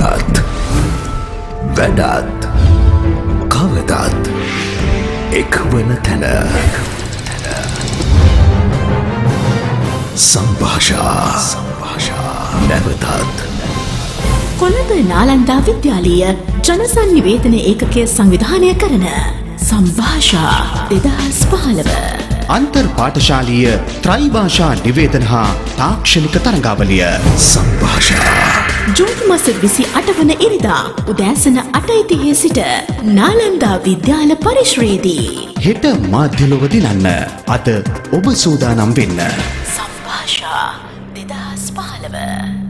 ගොඩත් වැඩත් කවදත් එක්වන තැන. සංභාෂා සංභාෂා නැවතත්. කොළඹ නාලන්දා විද්‍යාලීය ජනසන්නිවේදන ඒකකය සංවිධානය කරන සංභාෂා දෙදහස් පහළව. අන්තර් පාඨශාලීය ත්‍රයිභාෂා නිවේදන හා තාක්ෂණික තරඟාවලිය සංභාෂා ජූන් මස විසි අටවන ඉරිදා උදෑසන අටයිතිහේ සිට නාලන්දා විද්‍යාල පරිශ්‍රයේදී. හෙට මාධ්‍යලොව දිනන්න අද ඔබ සූදානම් වෙන්න. සංභාෂා දෙදහස් පහළව.